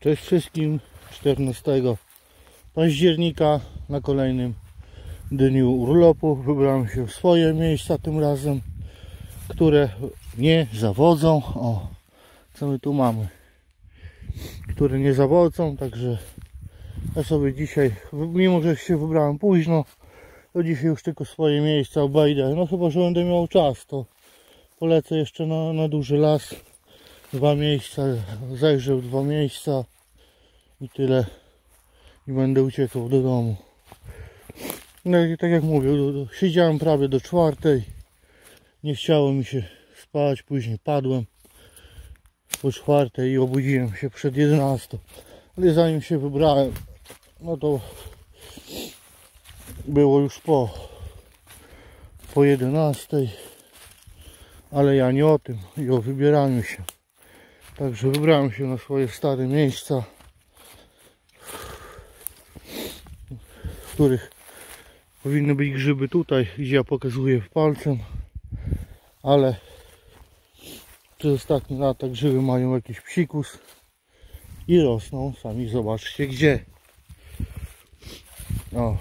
Cześć wszystkim. 14 października na kolejnym dniu urlopu. Wybrałem się w swoje miejsca tym razem które nie zawodzą. O co my tu mamy? Które nie zawodzą także ja sobie dzisiaj mimo że się wybrałem późno to dzisiaj już tylko swoje miejsca obejdę. No chyba że będę miał czas to polecę jeszcze na, na duży las dwa miejsca zajrzę dwa miejsca i tyle. I będę uciekał do domu. No i tak jak mówię do, do, siedziałem prawie do czwartej. Nie chciało mi się spać później padłem po czwartej i obudziłem się przed 11 ale zanim się wybrałem no to było już po po 11 ale ja nie o tym i o wybieraniu się także wybrałem się na swoje stare miejsca w których powinny być grzyby tutaj gdzie ja pokazuję palcem ale przez ostatnie lata grzyby mają jakiś psikus i rosną sami zobaczcie gdzie. O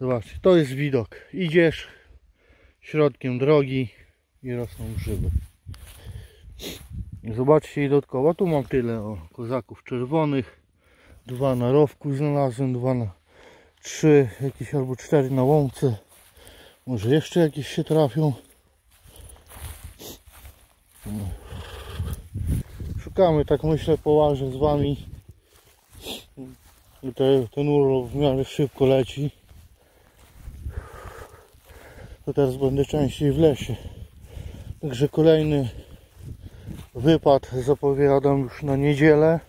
zobaczcie to jest widok. Idziesz środkiem drogi i rosną grzyby zobaczcie dodatkowo tu mam tyle o kozaków czerwonych dwa na rowku znalazłem dwa na trzy jakieś albo cztery na łące. Może jeszcze jakieś się trafią. Szukamy tak myślę połażę z wami. Te, ten urlop w miarę szybko leci. To teraz będę częściej w lesie. Także kolejny wypad zapowiadam już na niedzielę.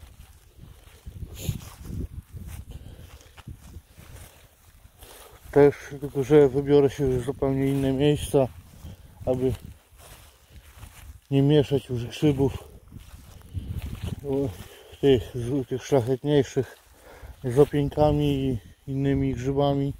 Też tylko że wybiorę się już w zupełnie inne miejsca aby nie mieszać już grzybów tych, tych szlachetniejszych z opieńkami i innymi grzybami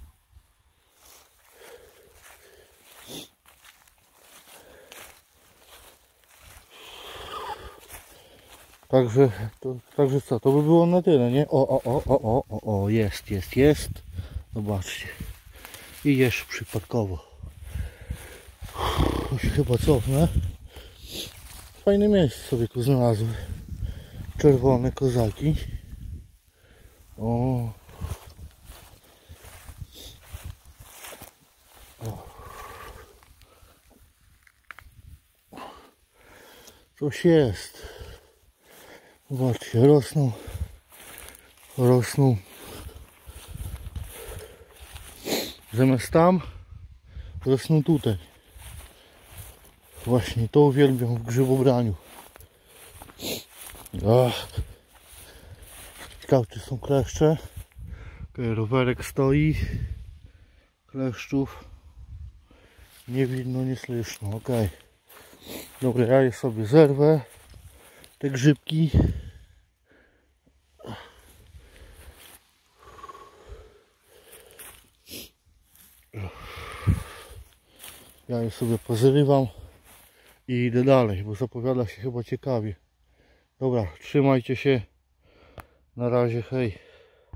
Także, to, także co, to by było na tyle, nie? O, o, o, o, o, o, o, jest, jest, jest. Zobaczcie. I jeszcze przypadkowo. To się chyba cofnę. Fajne miejsce sobie tu znalazły. Czerwone kozaki. O. o. Coś jest. Zobaczcie, rosną. Rosną. Zamiast tam, rosną tutaj. Właśnie to uwielbiam w grzybobraniu. Ach. Czy są kleszcze. Okay, rowerek stoi. Kleszczów. Nie widno, nie słyszno. Ok. Dobra, ja je sobie zerwę. Te grzybki. Ja je sobie pozrywam i idę dalej, bo zapowiada się chyba ciekawie. Dobra, trzymajcie się. Na razie, hej.